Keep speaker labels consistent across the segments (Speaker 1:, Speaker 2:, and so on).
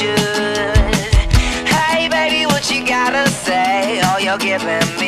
Speaker 1: should. Hey, baby, what you gotta say? All you're giving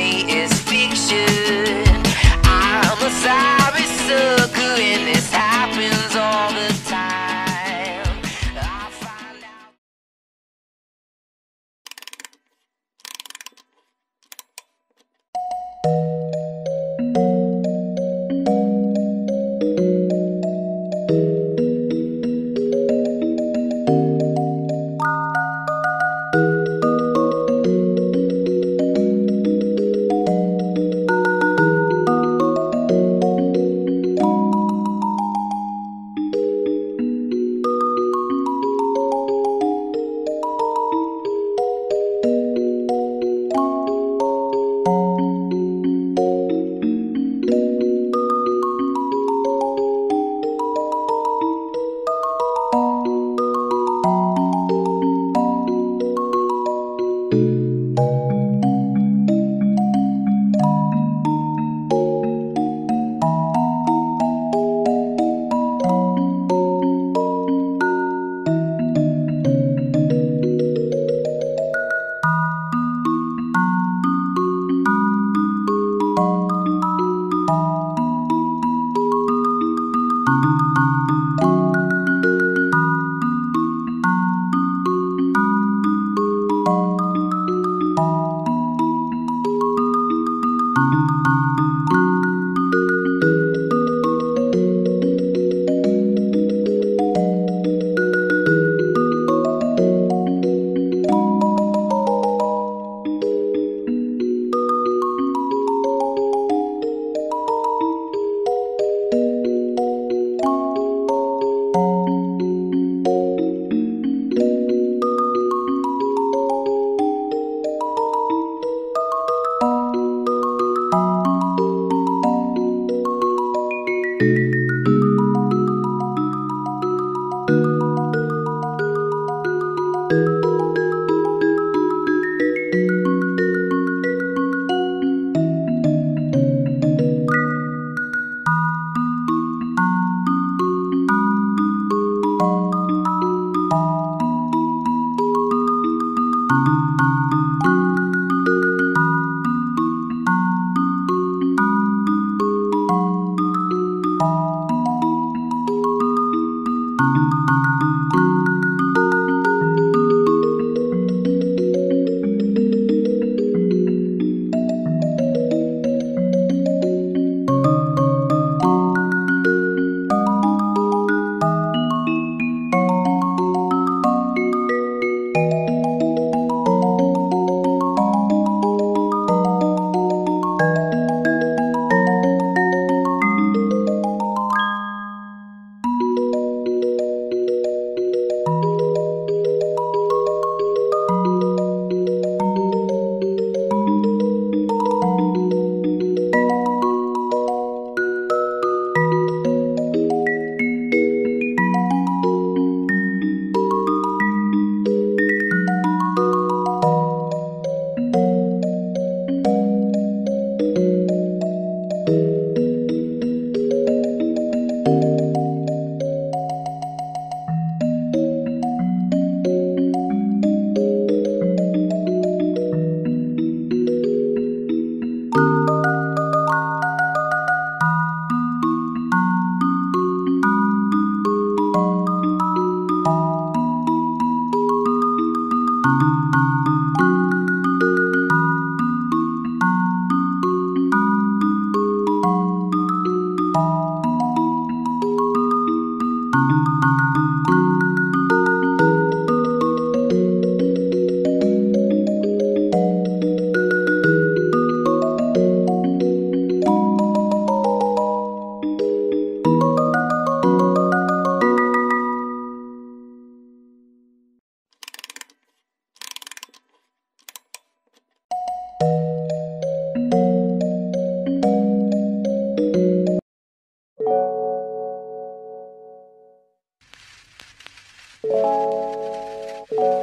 Speaker 1: Música